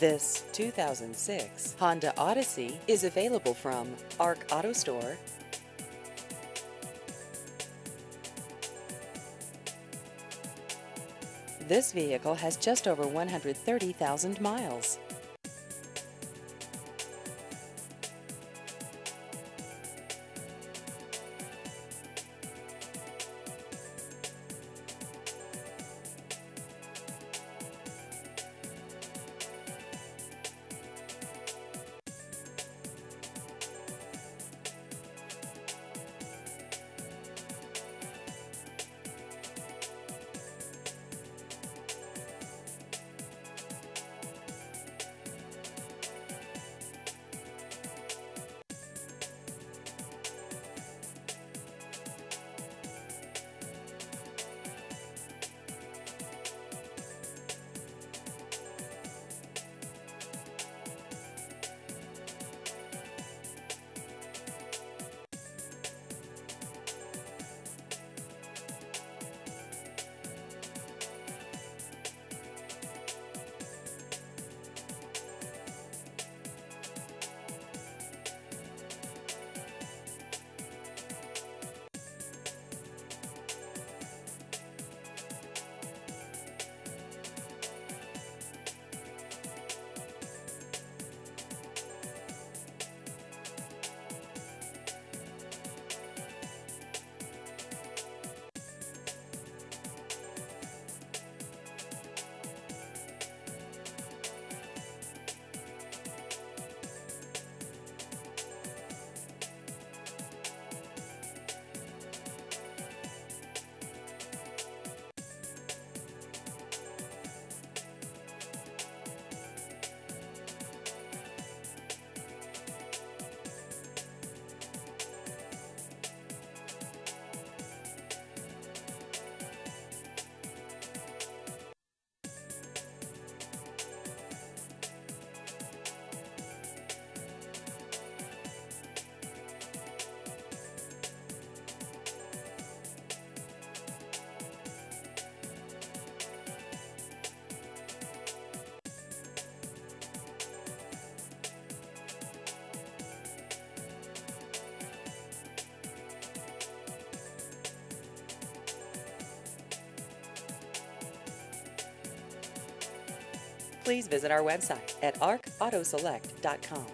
This 2006 Honda Odyssey is available from Arc Auto Store. This vehicle has just over 130,000 miles. Please visit our website at arcautoselect.com.